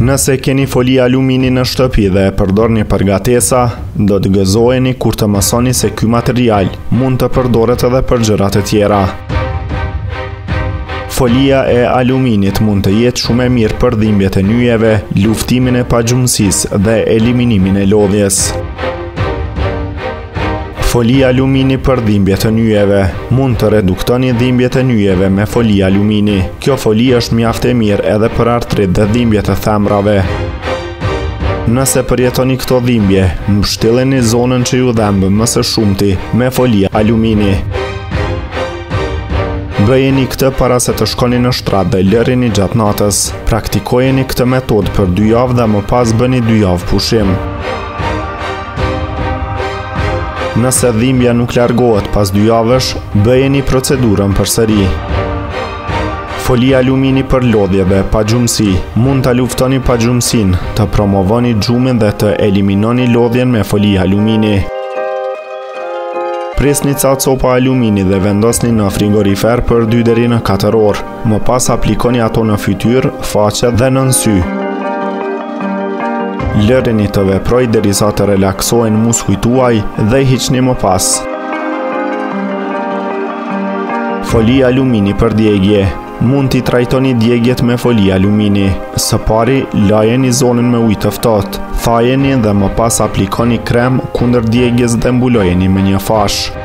Nëse keni foli alumini në shtëpi dhe e përdorni për gatesa, do të gëzoheni kur të mësoni se ky material mund të përdoret edhe për gjëra të tjera. Folia e aluminit mund të jetë shumë e mirë për dhimbjet e nyjeve, luftimin e pagjumësisë dhe eliminimin e lodhjes. Foli alumini për dhimbje të nyjeve. Mund të reduktoni dhimbjet e nyjeve me foli alumini. Kjo foli është mjaft e mirë edhe për artrit dhe dhimbje të thembrave. Nëse përjetoni këto dhimbje, mbështilleni zonën që ju dhemb më së shumti me foli alumini. Bëjeni këtë para se të shkoni në shtrat dhe lëreni gjatë natës. Praktikojeni këtë metodë për dy javë dhe më pas bëni dy javë pushim. Nëse dhimbja nuk largohet pas dy javësh, bëjeni procedurën përsëri. Foli alumini për lodhje dhe pagjumësi. Mund të luftoni pagjumësinë, të promovoni gjumin dhe të eliminoni lodhjen me foli alumini. Presni ca copa alumini dhe vendosni në frigorifer për 2 deri në 4 orë. Më pas aplikoni ato në fytyrë, faqe dhe nën sy. Lëreni të veprojë derisa të relaksohen muskujt tuaj dhe hiqni më pas. Foli alumini për djegie. Mund t'i trajtoni djegiet me foli alumini. Së pari, lajeni zonën me ujë të ftohtë, thajeni dhe më pas aplikoni krem kundër djegies dhe mbulojeni me një fashë.